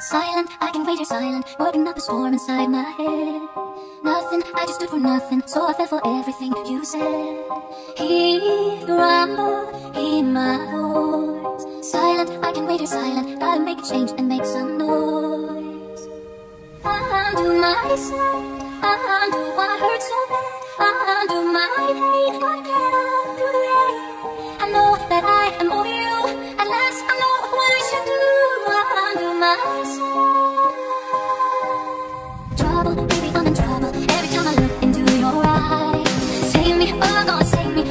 Silent, I can wait here silent, working up a storm inside my head. Nothing, I just stood for nothing, so I fell for everything you said. Hear rumble, hear my voice. Silent, I can wait here silent, gotta make a change and make some noise. Undo my side, undo what hurt so bad, undo my pain, what can? Trouble, baby, I'm in trouble. Every time I look into your eyes Save me, oh, gonna save me.